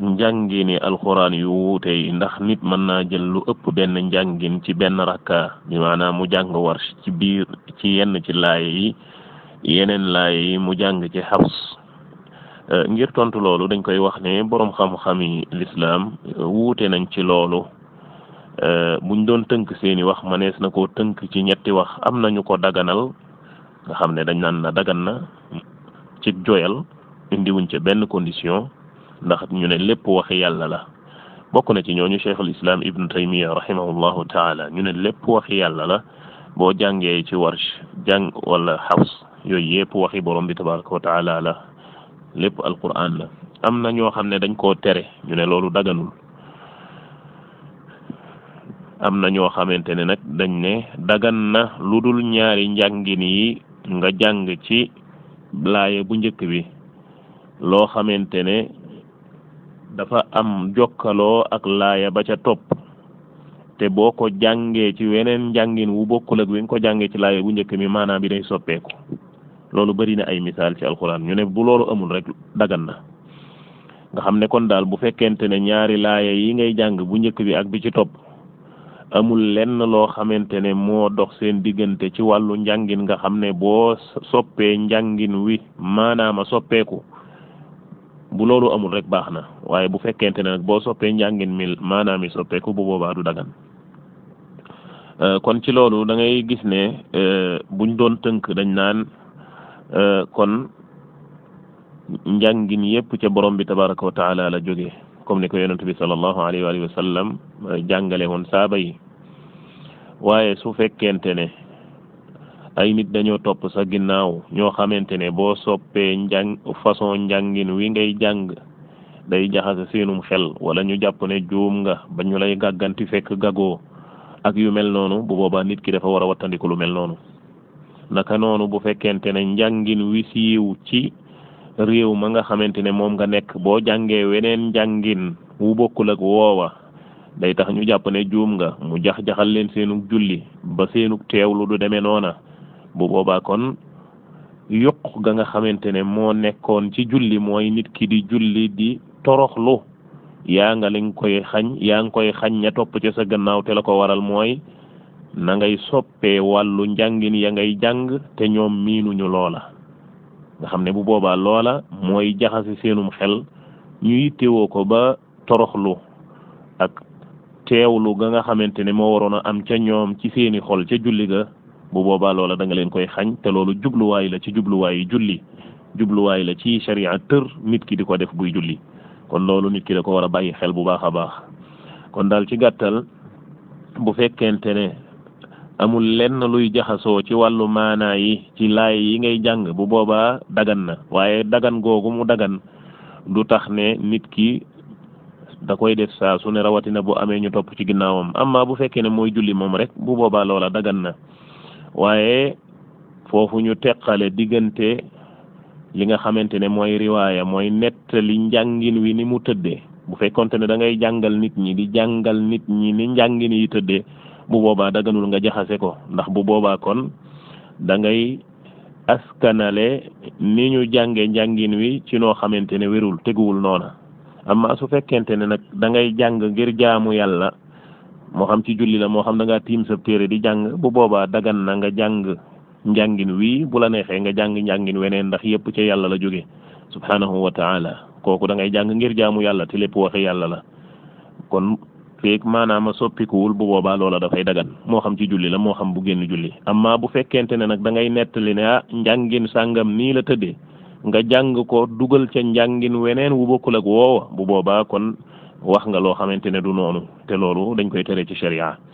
njàngini alxuraan yu wuute yi ndax nit mën naa jël lu ëpp benn njàngin ci benn rakka bi maanaam mu jàng warsh ci biir ci yenn ci laay yi yeneen laay yi mu jàng ci xafs euh, ngir tontu loolu dañ koy wax ne boroom xam-xami lislaam euh, wuute nañ ci loolu euh, buñ doon tënk seeni wax manees na ko tënk ci ñetti wax am nañu ko daganal nga xam ne dañ naan na dagan na ci joyal indiwuñ ca benn condition ndax ñu ne lépp waxi yàlla la bokk na ci ñooñu cheikhul islam ibnu taymiya rahimahullahu taala ñu ne lépp waxi yàlla la boo jàngee ci warsh jàng wala xaws yooyu yëpp waxi borom bi tabaraka wa taala la lépp alquran la am na ñoo xam ne dañ koo tere ñu ne loolu daganul am na ñoo xamante ne nag dañ ne dagan na lu dul ñaari njàngin yi nga jàng ci laaye bu njëkk bi loo xamante ne dafa am jokkaloo ak laaya ba ca topp te boo ko jàngee ci weneen njàngin wu bokkul ak wi nga ko jàngee ci laaya bu njëkk mi maanaam bi day soppeeku loolu bari na ay misaal ci alxuraan ñu ne bu loolu amul rek dagan na nga xam ne kon daal bu fekkente ne ñaari laaya yi ngay jàng bu njëkk bi ak bi ci topp amul lenn loo xamante ne moo dox seen diggante ci wàllu njàngin nga xam ne boo soppee njàngin wi maanaama soppeeku bu loolu amul rek baax na waaye bu fekkente ne nag boo soppee njàngin mi maanaam i soppeeku bu boobaa du dagan euh, kon ci loolu da ngay gis ne euh, buñ doon tënk dañ naan euh, kon njàngin yépp ca borom bi tabaraka wa taala la jógee comme ni ko yonent bi sallallahu alayhi wa alihi wa sallam eh, jàngale woon saaba yi waaye su fekkente ne ay nit dañoo topp sa ginnaaw ñoo xamante ne boo soppee njàng façon njàngin wi ngay jàng day jaxase seenum xel wala ñu jàpp ne juum nga ba ñu lay gàgganti fekk gagoo ak yu mel noonu bu boobaa nit ki dafa war a wattandiku lu mel noonu naka noonu bu fekkente ne njàngin wi siiw ci réew ma nga xamante ne moom nga nekk boo jàngee weneen njàngin wu bokkul ak woowa day tax ñu jàpp ne juum nga mu jax-jaxal leen seenug julli ba seenug teewlu du demee noona bu boobaa kon yokk ga nga xamante ne moo nekkoon ci julli mooy nit ki di julli di toroxlu yaa nga li nga koy xañ yaa ngi koy xañ ña topp ca sa gannaaw te la ko waral mooy na ngay soppee wàllu njàngin ya ngay jàng te ñoom miinuñu loola nga xam ne bu boobaa loola mooy jaxase seenum xel ñu yittewoo ko ba toroxlu ak teewlu ga nga xamante ne moo waroon a am ca ñoom ci seeni xol ca julli ga bu boobaa loola da nga leen koy xañ te loolu jubluwaay la ci jubluwaayu julli jubluwaay la ci sharia tër nit ki di ko def buy julli kon loolu nit ki da ko war a bàyyi xel bu baax a baax kon daal ci gàttal bu fekkente ne amul lenn luy jaxasoo ci wàllu maanaa yi ci laay yi ngay jàng bu boobaa dagan na waaye dagan googu mu dagan du tax ne nit ki da koy def saa su ne rawatina bu amee ñu topp ci ginnaawam amma bu fekkee ne mooy julli moom rek bu boobaa loola dagan na waaye foofu ñu teqale diggante li nga xamante ne mooy riwaaya mooy nettali njàngin wi ni mu tëddee bu fekkonte ne da ngay jàngal nit ñi di jàngal nit ñi ni njàngin yi tëddee bu boobaa daganul nga jaxase ko ndax bu boobaa kon da ngay askanale ni ñu jànge njàngin wi ci noo xamante ne wérul teguwul noona amma su fekkente ne nag da ngay jàng ngir jaamu yàlla moo xam ci julli la moo xam da ngaa tiim sa téere di jàng bu boobaa dagan na nga jàng njàngin wii bu la neexee nga jàng njàngin weneen ndax yépp ca yàlla la jóge subhanahu wa taala kooku da ngay jàng ngir jaamu yàlla te lépp waxi yàlla la kon feek maanaam soppikuwul bu boobaa loola dafay dagan moo xam ci julli la moo xam bu génn julli amma bu fekkente ne nag da ngay nettali ne ah njàngin sàngam nii la tëddee nga jàng ko dugal ca njàngin weneen wu bokkul ak woowa bu boobaa kon wax nga loo xamante ne du noonu te loolu dañ koy tere ci sharia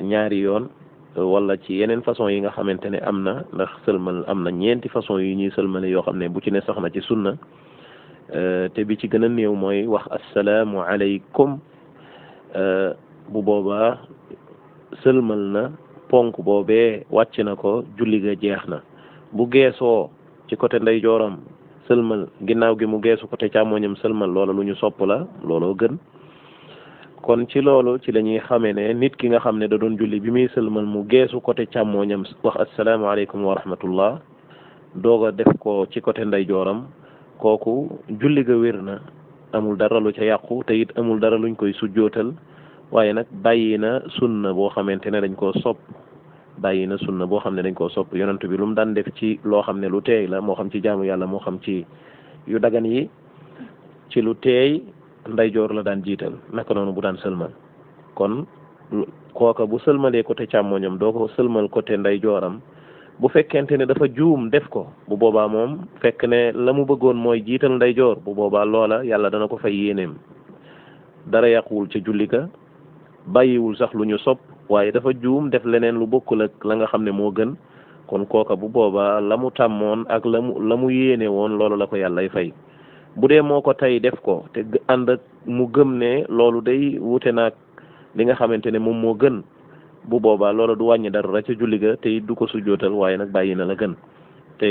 ñaari yoon wala ci yeneen façon yi nga xamante ne am na ndax sëlmal am na ñeenti façon yu ñuy sëlmale yoo xam ne bu ci ne sax na ci sunna te bi ci gën a néew mooy wax assalaamu alaykum bu boobaa sëlmal na ponk boobee wàcc na ko julli ga jeex na bu geesoo ci côté ndey jooram sëlmal ginnaaw gi mu geesu côté càmmoñam sëlmal loola lu ñu sopp la looloo gën kon ci loolu ci la ñuy xamee ne nit ki nga xam ne da doon julli bi muy sëlmal mu geesu côté càmmoñam wax asalaamaaleykum wa rahmatullah doog a def ko ci côté ndey jooram kooku julli ga wér na amul dara lu ca yàqu te it amul dara luñ koy sujjootal waaye nag bàyyi na sunna boo xamante ne dañ koo sopp bàyyi na sunna boo xam ne dañ koo sopp yonent bi lu mu daan def ci loo xam ne lu teey la moo xam ci jaamu yàlla moo xam ci yu dagan yi ci lu teey ndeyjoor la daan jiital naka noonu bu daan sëlmal kon kooka bu sëlmalee côté càmmoñam doo ko sëlmal côté ndeyjooram bu fekkente ne dafa juum def ko bu boobaa moom fekk ne la mu bëggoon mooy jiital ndeyjoor bu boobaa loola yàlla dana ko fay yéeneem dara yàquwul ca julli ga bàyyiwul sax lu ñu sopp waaye dafa juum def leneen lu bokkul ak la nga xam ne moo gën kon kooka bu boobaa la mu tàmmoon ak la mu la mu yéene woon loolu la ko yàllay fay bu dee moo ko tey def ko te ànd ak mu gëm ne loolu day wute naag li nga xamante ne moom moo gën bu boobaa loola du wàññi dara ca julli ga te du ko sujjootal waaye nag bàyyi na la gën te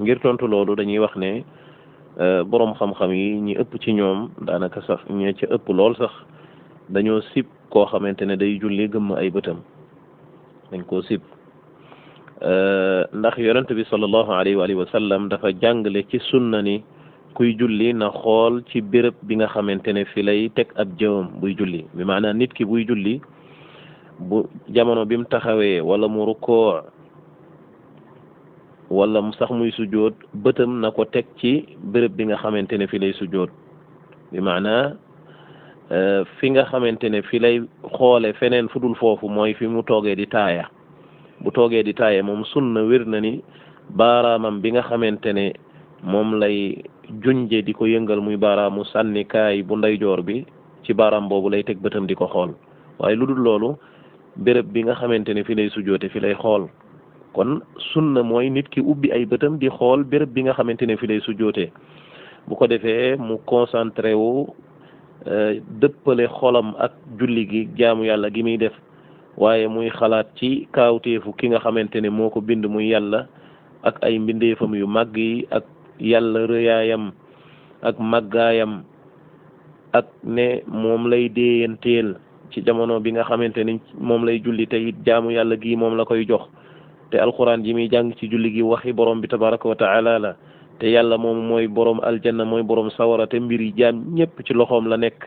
ngir tontu loolu dañuy wax ne euh, boroom xam-xam yi ñi ëpp ci ñoom daanaka sax ñee ca ëpp lool sax dañoo sib koo xamante ne day julli gëmm ay bëtam dañ koo sib euh, ndax yonent bi sallallahu alayhi wa alihi wa sallam dafa jàngale ci sunna ni kuy julli na xool ci béréb bi nga xamante ne fi lay teg ab jëwam buy julli bi maanaam nit ki buy julli bu jamono bi mu taxawee wala mu rukkoo wala mu sax muy sujjóot bëtam na ko teg ci béréb bi nga xamante ne fi lay sujjóot bi maanaa fi nga xamante ne fi lay xoole feneen fu dul foofu mooy fi mu toogee di taaya bu toogee di taaya moom sunna wér na ni baaraamam bi nga xamante ne moom lay junje di ko yëngal muy baaraamu sànnikaay bu ndeyjoor bi ci baaraam boobu lay teg bëtam di ko xool waaye lu dul loolu béréb bi nga xamante ne fi lay sujoote fi lay xool kon sunna mooy nit ki ubbi ay bëtam di xool béréb bi nga xamante ne fi lay sujjootee bu ko defee mu concentré wu dëppale xolam ak julli gi jaamu yàlla gi muy def waaye muy xalaat ci kaawteefu ki nga xamante ne moo ko bind muy yàlla ak ay mbindeefam yu màgg yi ak yàlla rëyaayam ak màggaayam ak ne moom lay déeyanteel ci jamono bi nga xamante ni moom lay julli te it jaamu yàlla gi moom la koy jox te alquran ji muy jàng ci julli gi waxi borom bi tabaraka wa taala la te yàlla moom mooy borom aljanna mooy borom sawara te mbir yi jaam ñëpp ci loxoom la nekk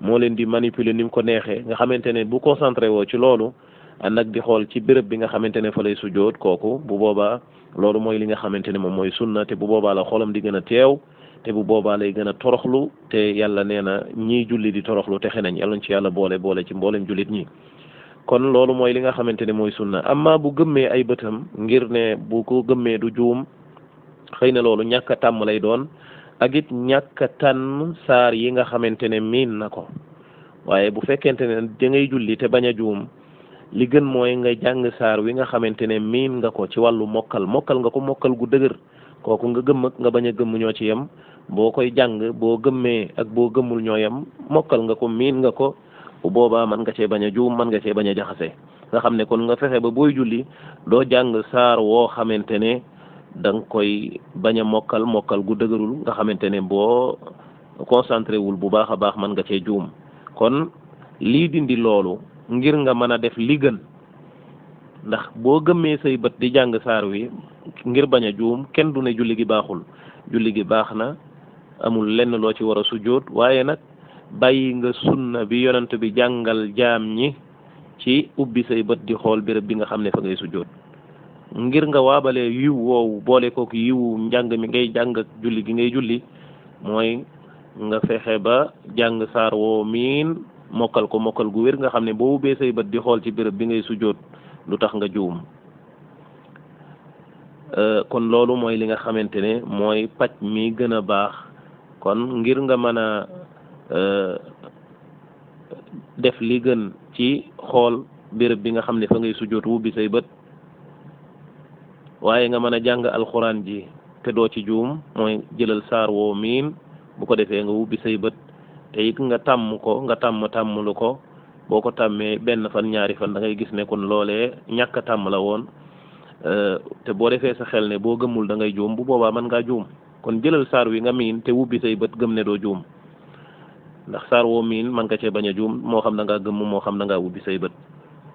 moo leen di manipuler ni mu ko neexee nga xamante ne bu concentré woo ci loolu ànd ak di xool ci béréb bi nga xamante ne fa lay sujjoot kooku bu boobaa loolu mooy li nga xamante ne moom mooy sunna te bu boobaa la xolam di gën a teew te bu boobaa lay gën a toroxlu te yàlla nee na ñiy julli di toroxlu te xenañ yàlla ñu ci yàlla boole boole ci mboolem jullit ñi kon loolu mooy li nga xamante ne mooy sunna amma bu gëmmee ay bëtam ngir ne bu ko gëmmee du juum xëy na loolu ñàkk a tàmm lay doon ak it ñàkk a tànn saar yi nga xamante ne miin na ko waaye bu fekkente ne da ngay julli te bañ a juum li gën mooy nga jàng saar wi nga xamante ne miin nga ko ci wàllu mokkal mokkal nga ko mokkal gu dëgër kooku nga gëmm ak nga bañ a gëmm ñoo ci yem boo koy jàng boo gëmmee ak boo gëmmul ñoo yem mokkal nga ko miin nga ko bu boobaa mën nga cee bañ a juum mën nga cee bañ a jaxase nga xam ne kon nga fexe ba booy julli doo jàng saar woo xamante ne da nga koy bañ a mokkal mokkal gu dëgërul nga xamante ne boo concentré wul bu baax a baax mën nga cee juum kon lii dindi loolu ngir nga mën a def li gën ndax boo gëmmee say bët di jàng saar wi ngir bañ a juum kenn du ne julli gi baaxul julli gi baax na amul lenn loo ci war a sujjóot waaye nag bàyyi nga sunna bi yonent bi jàngal jaam ñi ci ubbi say bët di xool béréb bi nga xam ne fa ngay sujjóot ngir nga waabalee yiw woowu boole kook yiwu njàng mi ngay jàng ak julli gi ngay julli mooy nga fexe ba jàng saar woo miin mokkal ko mokkal gu wér nga xam ne boo ubbee say bët di xool ci béréb bi ngay sujjóot lu tax nga juum euh, kon loolu mooy li nga xamante ne mooy paj mi gën a baax kon ngir nga mën a euh, def li gën ci xool béréb bi nga xam ne fa ngay sujjóot wubbi say bët waaye nga mën a jàng alxuraan ji te doo ci juum mooy jëlal saar woo miin bu ko defee nga wubbi say bët te it nga tàmm ko nga tàmm tàmmlu ko boo ko tàmmee benn fan ñaari fan da ngay gis ne kon loolee ñàkk a tàmm la woon euh, te boo defee sa xel ne boo gëmul da ngay juum bu boobaa mën ngaa juum kon jëlal saar wi nga miin te wubbi say bët gëm ne doo juum ndax saar woo miin man nga cee bañ a juum moo xam da ngaa gëmm moo xam da ngaa wubbi say bët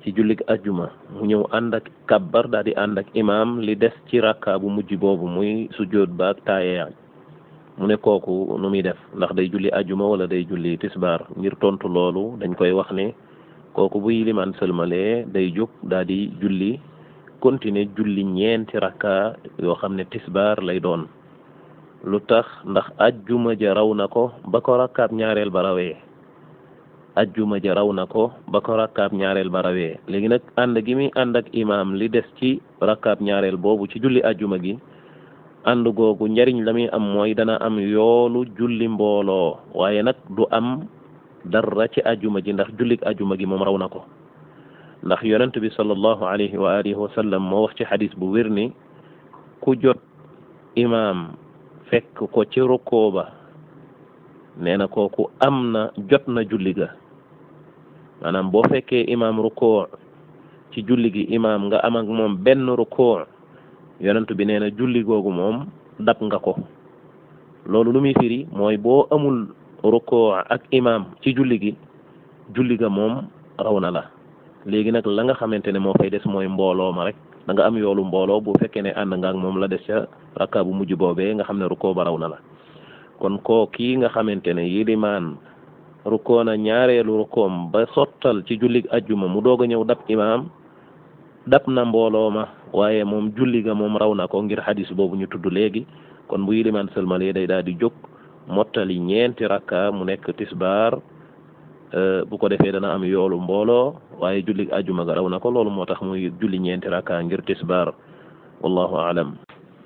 ci jullig ajjuma mu ñëw ànd ak kabbar daal di ànd ak imaam li des ci rakka bu mujj boobu muy sujjóot ba ak taayeyaaj mu ne kooku nu muy def ndax day julli ajjuma wala day julli tisbaar ngir tontu loolu dañ koy wax ne kooku buy limaan sëlmalee day jóg daal di julli continuer julli ñeenti rakka yoo xam ne tisbaar lay doon lu tax ndax ajjuma ja raw na ko ba ko rakkaab ñaareel ba rawee ajjuma ja raw na ko ba ko rakkaab ñaareel ba rawee léegi nag ànd gi muy ànd ak imaam li des ci rakkaab ñaareel boobu ci julli ajjuma gi ànd googu njariñ la muy am mooy dana am yoolu julli mbooloo waaye nag du am dara ci ajjuma ji ndax jullik ajjuma gi moom raw na ko ndax yonent bi sallallahu alayhi wa alihi wa sallam moo wax ci xadis bu wér ni ku jot imaam fekk ko ci rukkoo ba nee na kooku am na jot na julli ga maanaam boo fekkee imaam rukoo ci julli gi imaam nga am ak moom benn rukoo yonent bi nee na julli googu moom dab nga ko loolu lu muy firi mooy boo amul rukoo ak imaam ci julli gi julli ga moom raw na la léegi nag la nga xamante ne moo fay des mooy mbooloo ma rek da nga am yoolu mbooloo bu fekkee ne ànd nga ak moom la des ca rakka bu mujj boobee nga xam ne rukoo ba raw na la kon koo kii nga xamante ne yilimaan rukkoo na ñaareelu rukkoom ba sottal ci jullig ajjuma mu doog a ñëw dab imaam dab na mbooloo ma waaye moom julli ga moom raw na ko ngir xadis boobu ñu tudd léegi kon bu yilimaan sëlmalee day daal di jóg mottali ñeenti rakka mu nekk tisbaar euh, bu ko defee dana am yoolu mbooloo waaye jullig ajjuma ga raw na ko loolu moo tax muy julli ñeenti rakka ngir tisbaar wallahu alam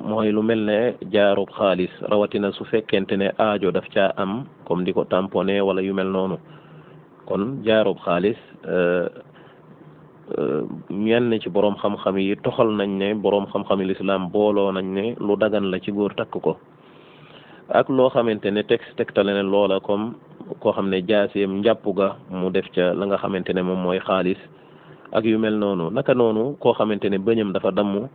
mooy lu mel ne jaarub xaalis rawatina su fekkente ne aajo daf caa am comme di ko tamponné wala yu mel noonu kon jaarub xaalis euh, euh, ñenn ci boroom xam-xam yi toxal nañ ne boroom xam-xam yi lislaam booloo nañ ne lu dagan la ci góor takk ko ak loo xamante ne texte tegtale ne loola comme koo xam ne jaaseem njàpp ga mu def ca la nga xamante ne moom mooy xaalis ak yu mel noonu naka noonu koo xamante ne bëñam dafa damm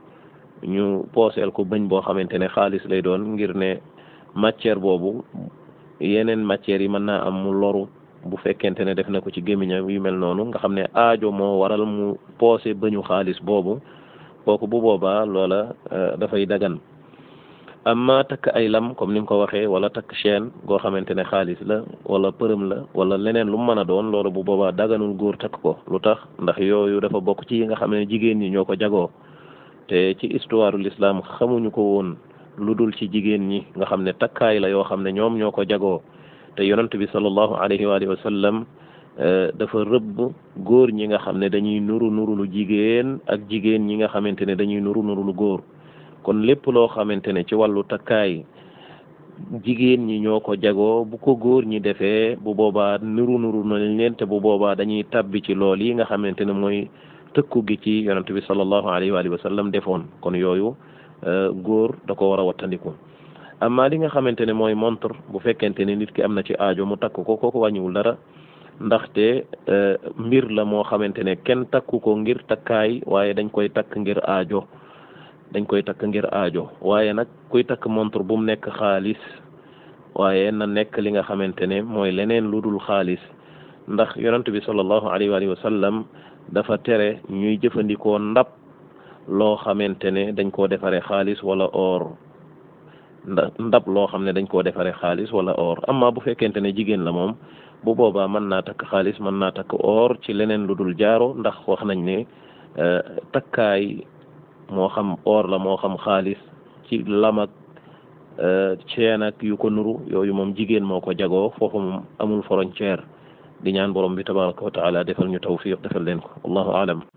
ñu pooseel ko bëñ boo xamante ne xaalis lay doon ngir ne matière boobu yeneen matières yi mën naa am mu loru bu fekkente ne def na ko ci gémmiñam yu mel noonu nga xam ne aajo moo waral mu poose bëñu xaalis boobu kooku bu boobaa loola dafay dagan amma takk ay lam comme ni nga ko waxee wala takk chaîne goo xamante ne xaalis la wala përëm la wala leneen lu mu mën a doon loolu bu boobaa daganul góor takk ko lu tax ndax yooyu dafa bokk ci yi nga xam ne jigéen ñi ñoo ko jagoo te ci histoire l'islam xamuñu ko woon lu dul ci jigéen ñi nga xam ne takkaay la yoo xam ne ñoom ñoo ko jagoo te yonent bi sallallahu alayhi wa alihi wa sallam dafa rëbb góor ñi nga xam ne dañuy nuru nuru lu jigéen ak jigéen ñi nga xamante ne dañuy nuru nuru lu góor kon lépp loo xamante ne ci wàllu takkaay jigéen ñi ñoo ko jagoo bu ko góor ñi defee bu boobaa nuru nuru na leen te bu boobaa dañuy tàbbi ci lool yi nga xamante ne mooy tëkku gi ci yonent bi sallallahu alayhi wa alihi wa sallam defoon kon yooyu euh, góor da ko war a wattandiku amma li nga xamante ne mooy montre bu fekkente ne nit ki am na ci aajo mu takk ko kooku wàññiwul dara ndaxte euh, mbir la moo xamante ne kenn takku ko ngir takkaay waaye dañ koy takk ngir aajo dañ koy takk ngir aajo waaye nag kuy takk montre bu mu nekk xaalis waaye na nekk li nga xamante ne mooy leneen lu dul xaalis ndax yonent bi sallallahu alayhi wa sallam dafa tere ñuy jëfandikoo ndab loo xamante ne dañ koo defaree xaalis wala or nda ndab loo xam ne dañ koo defaree xaalis wala or amma bu fekkente ne jigéen la moom bu boobaa mën naa takk xaalis mën naa takk or ci leneen lu dul jaaro ndax wax nañ ne euh, takkaay moo xam or la moo xam xaalis ci lamak euh, ceen ak yu ko nuru yooyu moom jigéen moo ko jagoo foofu moom amul frontière di ñaan borom bi tabaraka wa taala defal ñu tawfiq defal leen ko wallahu alam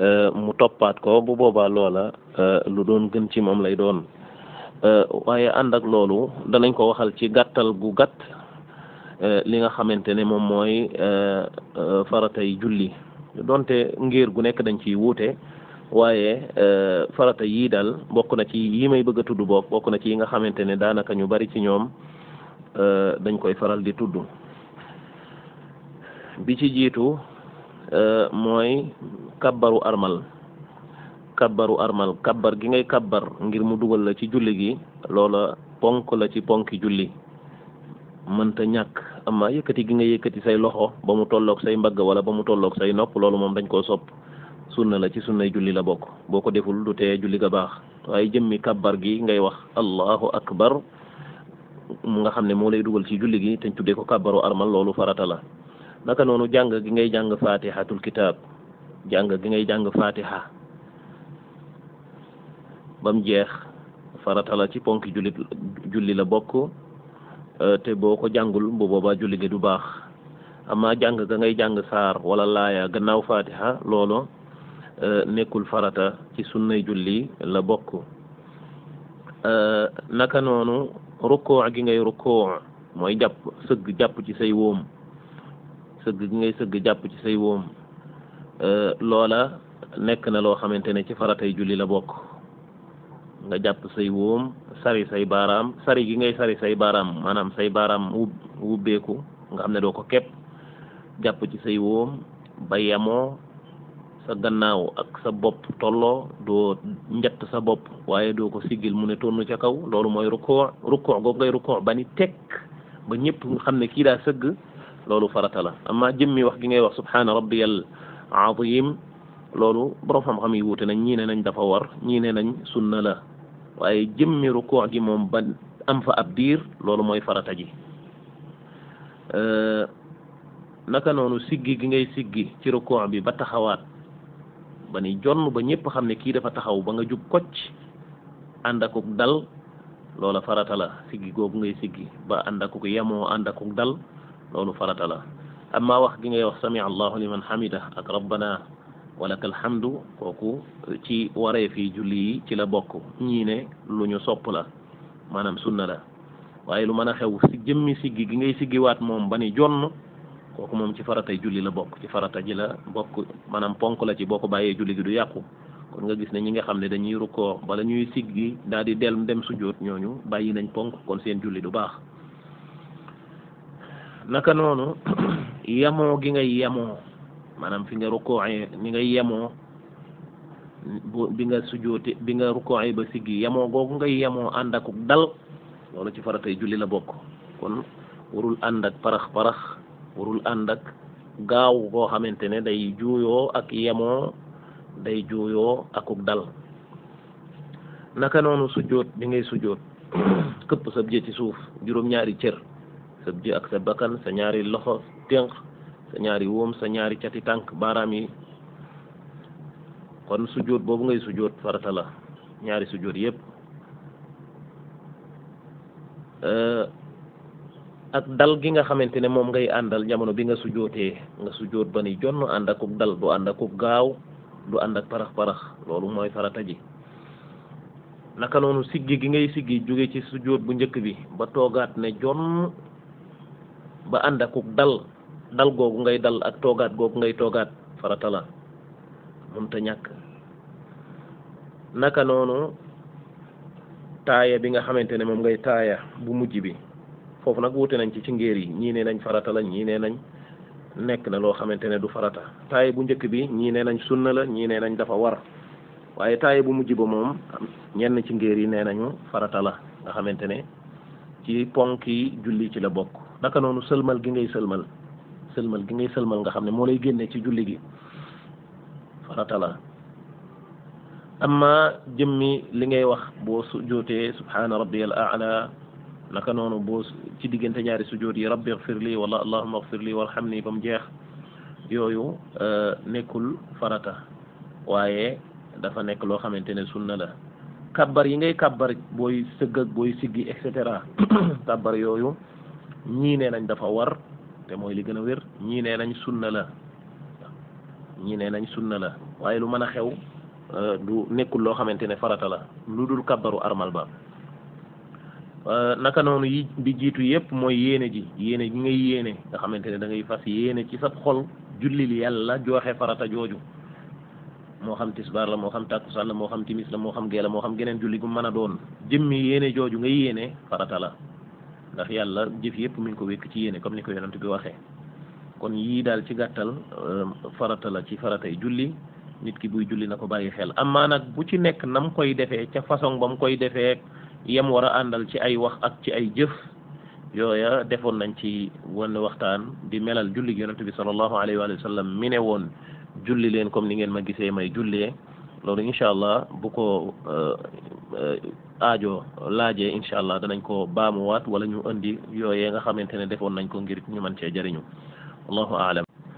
euh, mu toppaat ko bu boobaa loola euh, lu doon gën ci moom lay doon euh, waaye ànd ak loolu danañ ko waxal ci gàttal gu gàtt li nga xamante ne moom mooy faratay julli donte ngir gu nekk dañ ciy wuute waaye farata yii daal bokk na ci yi may bëgg a tudd boog bokk na ci yi nga xamante ne daanaka ñu bari ci ñoom dañ koy faral di tudd bi ci jiitu mooy kabbaru armal kabbaru armal kabbar gi ngay kabbar ngir mu dugal la ci julli gi loola ponk la ci ponki julli mënta ñàkk amma yëkkati gi nga yëkkati say loxo ba mu tolloog say mbagg wala ba mu tolloog say nopp loolu moom dañ koo sopp sunna la ci sunnay julli la bokk boo ko deful du tee julli ga baax waaye jëmmi kabbar gi ngay wax allahu akbar mu nga xam ne moo lay dugal ci julli gi te ñu tuddee ko kabbaru armal loolu farata la naka noonu jàng gi ngay jàng fatihatul kitab jàng gi ngay jàng fatiha ba mu jeex farata la ci ponki jullit julli la bokk euh, te boo ko jàngul bu boobaa julli gi du baax amaa jàng ga ngay jàng saar wala laaya gannaaw fatiha loolo euh, nekkul farata ci sunnay julli la bokk euh, naka noonu rukkoo gi ngay rukkoo mooy jàpp sëgg jàpp ci say wóom sëgg gi ngay sëgg jàpp ci say wóom loola nekk na loo xamante ne ci faratay julli la bokk nga jàpp say wóom sari say baaraam sari gi ngay sari say baaraam maanaam say baaraam wub wubbeeku nga xam ne doo ko képp jàpp ci say wóom ba yemoo sa gannaaw ak sa bopp tolloo doo njett sa bopp waaye doo ko siggil mu ne tonn ca kaw loolu mooy rukkoo rukkoo googu ngay rukkoo ba ni tekk ba ñëpp nga xam ne kii daa sëgg loolu farata la amma jëmmi wax gi ngay wax subhaana rabbiyal azim loolu borom xam-xam yi wuute nañ ñii ne nañ dafa war ñii ne nañ sunna la waaye jëmmi rukkoo gi moom ba am fa ab diir loolu mooy farata ji naka noonu siggi gi ngay siggi ci rukon bi ba taxawaat ba ni jonn ba ñëpp xam ne kii dafa taxaw ba nga jub kocc ànd akuk dal loola farata la siggi googu ngay siggi ba ànd akuk yemoo ànd akuk dal loolu farata la amma wax gi ngay wax sami allahu liman hamida ak rabbana walakal hamdu kooku ci waree fi julli yi ci la bokk ñii ne lu ñu sopp la maanaam sunna la waaye lu mën a xew si jëmmi siggi gi ngay siggiwaat moom ba ni jonn kooku moom ci faratay julli la bokk ci farata ji la bokk maanaam ponk la ci boo ko bàyyee julli gi du yàqu kon nga gis ne ñi nga xam ne dañuy rukkoo bala ñuy siggi daal di del dem sujjóot ñooñu bàyyi nañ ponk kon seen julli du baax naka noonu yemoo gi ngay yemoo maanaam fi nga rukkoo ni ngay yemoo bu bi nga sujoote bi nga rukkooxee ba siggi yemoo googu ngay yemoo ànd ak dal loolu ci faratay julli la bokk kon warul ànd ak parax parax warul ànd ak gaaw goo xamante ne day juuyoo ak yemoo day juuyoo akuk dal naka noonu sujjóot bi ngay sujjóot këpp sa jë ci suuf juróom-ñaari cër sa jë ak sa bakkan sa ñaari loxo ténq sa ñaari wóom sa ñaari cati tànk baaraam yi kon sujjóot boobu ngay sujjóot farata la ñaari sujjóot yépp ak dal gi nga xamante ne moom ngay àndal jamono bi nga sujjóotee nga sujjóot ba ni jonn ànd akub dal du ànd akub gaaw du ànd ak parax parax loolu mooy farata ji naka noonu siggi gi ngay siggi jóge ci sujjóot bu njëkk bi ba toogaat ne jonn ba ànd ak uk dal dal googu ngay dal ak toogaat googu ngay toogaat farata la mënta ñàkk naka noonu taaya bi nga xamante ne moom ngay taaya bu mujj bi foofu nag wuute nañ ci ci ngéer yi ñii ne nañ farata la ñii ne nañ nekk na loo xamante ne du farata taaya bu njëkk bi ñii ne nañ sunna la ñii ne nañ dafa war waaye taaye bu mujj ba moom ñenn ci ngéer yi nee nañu farata la nga xamante ne ci ponk yi julli ci la bokk naka noonu sëlmal gi ngay sëlmal sëlmal gi ngay sëlmal nga xam ne moo lay génne ci julli gi farata la amma jëmmi li ngay wax boo sujootee subhaana rabbiyal aala naka noonu boo ci diggante ñaari sujoot yi rabbi ighfir li wala allahumma ighfir li warhamni ba mu jeex yooyu nekkul farata waaye dafa nekk loo xamante ne sunna la kabbar yi ngay kabbar booy sëgg ak booy siggi et cetera kabbar yooyu ñii nee nañ dafa war te mooy li gën a wér ñii nee nañ sunna la ñii nee nañ sunna la waaye lu mën a xew du nekkul loo xamante ne farata la lu dul kabbaru armal ba naka noonu yi bi jiitu yépp mooy yéene ji yéene ji ngay yéene nga xamante ne da ngay fas yéene ci sab xol jullil yàlla jooxe farata jooju moo xam tisbaar la moo xam tàkkusaan la moo xam timis la moo xam gee la moo xam geneen julli gu mën a doon jëmmi yéene jooju ngay yéene farata la ndax yàlla jëf yépp mi ngi ko wékk ci yéene comme ni ko yonent bi waxee kon yii daal ci gàttal farata la ci faratay julli nit ki buy julli na ko bàyyi xel amaa nag bu ci nekk nam koy defee ca façon ba mu koy defee yem war a àndal ci ay wax ak ci ay jëf yooya defoon nañ ci wenn waxtaan di melal julli gi yonente bi sallallahu alayhi wa sallam mi ne woon julli leen comme ni ngeen ma gisee may jullee loolu incha allah bu ko euh, euh, aajo laajee incha allah danañ ko baamuwaat wala ñu indi yooyee nga xamante ne defoon nañ ko ngir ñu mën cee jëriñu wallahu aalam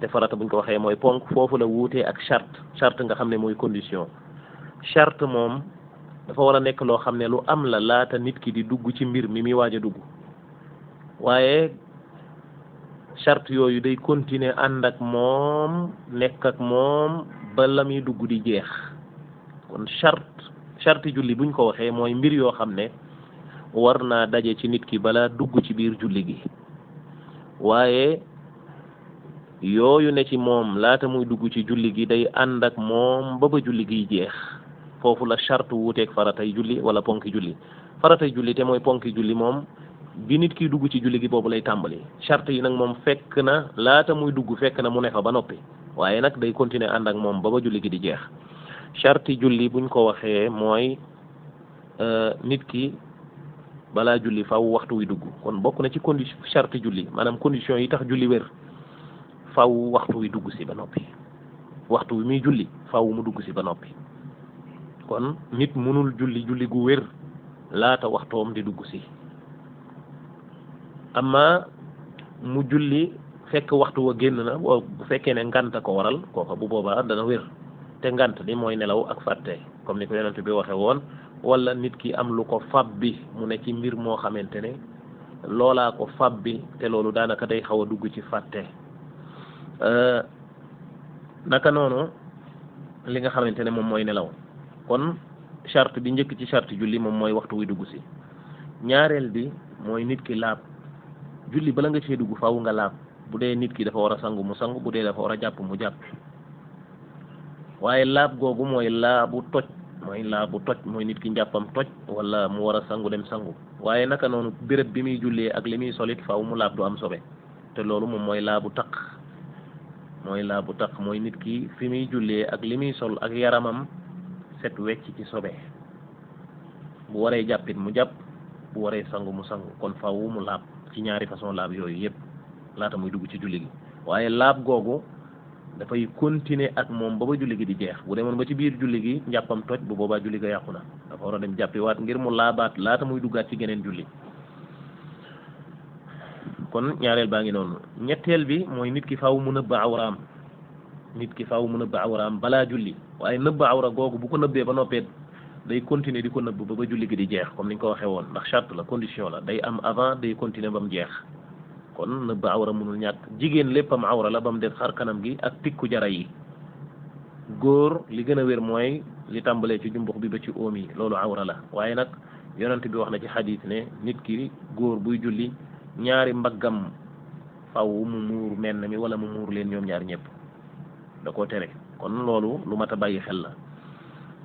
te farata buñ ko waxee mooy ponk foofu la wuutee ak charte charte nga xam ne mooy condition charte moom dafa war a nekk loo xam ne lu am la laata nit ki di dugg ci mbir mi muy waaj a dugg waaye charte yooyu day continuer ànd ak moom nekk ak moom ba la muy dugg di jeex kon charte charte julli buñ ko waxee mooy mbir yoo xam ne war naa daje ci nit ki balaa dugg ci biir julli gi waaye yooyu ne ci moom laata muy dugg ci julli gi day ànd ak moom ba ba julli giy jeex foofu la charte wuuteeg faratay julli wala ponki julli faratay julli te mooy ponki julli moom bi nit kiy dugg ci julli gi boobu lay tàmbali charte yi nag moom fekk na laata muy dugg fekk na mu ne fa ba noppi waaye nag day continuer ànd ak moom ba ba julli gi di jeex charte julli buñ ko waxee mooy euh, nit ki balaa julli faw waxtu wi dugg kon bokk na ci condition charte julli maanaam condition yi tax julli wér faw waxtu wi dugg si ba noppi waxtu wi muy julli faw mu dugg si ba noppi kon nit mënul julli julli gu wér laata waxtoom di dugg si amma mu julli fekk waxtu wa génn na bu fekkee ne ngànt a ko waral kooka bu boobaa dana wér te ngànt li mooy nelaw ak fàtte comme ni ko yonent bi waxe woon wala nit ki am lu ko fab bi mu ne ci mbir moo xamante ne loolaa ko fab bi te loolu daanaka day xaw a dugg ci fàtte euh, naka noonu li nga xamante ne moom mooy nelaw kon charte bi njëkk ci charte julli moom mooy waxtu wi dugg si ñaareel bi mooy nit ki laab julli bala nga cee dugg faw nga laab bu dee nit ki dafa war a sangu mu sangu bu dee dafa war a jàpp mu jàpp waaye laab googu mooy laabu toj mooy laabu toj mooy nit ki njàppam toj wala mu war a sangu dem sangu waaye naka noonu béréb bi muy jullee ak li muy solit faaw mu laab du am sobe te loolu moom mooy laabu taq mooy laabu taq mooy nit ki fi muy jullee ak li muy sol ak yaramam set wecc ci sobe bu waree jàppit mu jàpp bu waree sangu mu sangu kon faaw mu laab ci ñaari façon laab yooyu yëpp laata muy dugg ci julli gi waaye laab googu dafay continuer ak moom ba ba julli gi di jeex bu demoon ba ci biir julli gi njàppam toj bu boobaa julli ga yàqu na dafa war a dem jàppiwaat ngir mu laabaat laata muy duggaat ci geneen julli kon ñaareel baa ngi noonu ñetteel bi mooy nit ki faaw mu nëbb awraam nit ki faaw mu nëbb awraam balaa julli waaye nëbb awra googu bu ko nëbbee ba noppee day continuer di ko nëbb ba ba julli gi di jeex comme ni ñu ko waxee woon ndax charte la condition la day am avant day continuer ba mu jeex kon nëbb awra mënul ñàkk jigéen léppam awra la ba mu des xar kanam gi ak tikku jara yi góor li gën a wér mooy li tàmbalee ci jumbux bi ba ci óom yi loolu awra la waaye nag yonent bi wax na ci xadiis ne nit ki góor buy julli ñaari mbaggam faw mu muur menn mi wala mu muur leen ñoom ñaar ñëpp da koo tere kon loolu lu mat a bàyyi xel la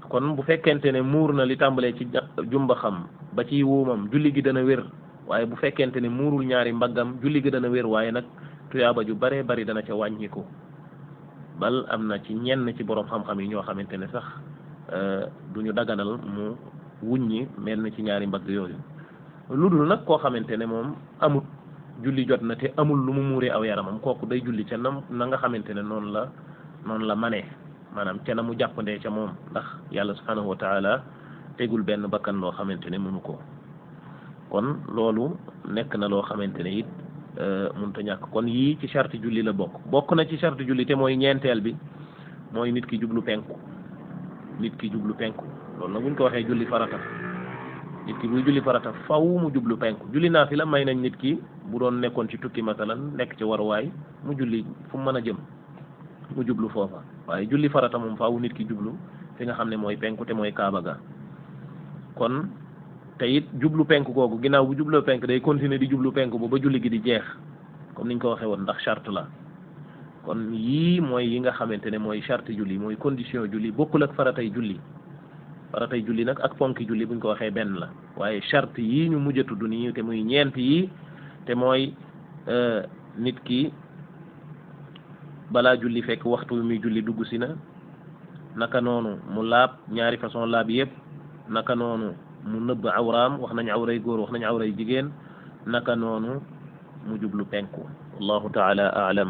kon bu fekkente ne muur na li tàmbalee ci jumbaxam ba ci wuumam julli gi dana wér waaye bu fekkente ne muurul ñaari mbaggam julli ga dana wér waaye nag tuyaaba ju baree bari dana ca wàññiku bal am na ci ñenn ci borom xam-xam yi ñoo xamante ne sax euh, du ñu daganal mu wuññi mel na ci ñaari mbagg yooyu lu dul nag koo xamante ne moom amut julli jot na te amul lu mu muuree aw yaramam kooku day julli ca nam na nga xamante ne noonu la noonu la manee maanaam ca na mu jàppandee ca moom ndax yàlla subhanahu wa taala tegul benn bakkan loo xamante ne mënu ko kon loolu nekk na loo xamante ne it euh, mënut a ñàkk kon yii ci charte julli la bokk bokk na ci charte julli te mooy ñeenteel bi mooy nit ki jublu penku nit ki jublu penku loolu nag buñ ko waxee julli farata nit ki buy julli farata faw mu jublu penku julli naa fi la may nañ nit ki bu doon nekkoon ci tukki masalan nekk ci waruwaay mu julli fu mu mën a jëm mu jublu foofa waaye julli farata moom faawu nit ki jublu fi nga xam ne mooy penku te mooy kaaba ga kon te it jublu penk googu ginnaaw bu jubloo penk day continuer di jublu penk bu ba julli gi di jeex comme niñ ko waxee woon ndax charte la kon yii mooy yi nga xamante ne mooy charte julli mooy condition julli bokkul ak faratay julli faratay julli nag ak ponki julli buñ ko waxee benn la waaye charte yii ñu mujj a tudd nii te muy ñeent yi te mooy nit ki balaa julli fekk waxtu wi muy julli dugg si na naka noonu mu laab ñaari façon laab yépp naka noonu mu nëbb awraam wax nañ awray góor wax nañ awray jigéen naka noonu mu jublu penku wallahu taala aalam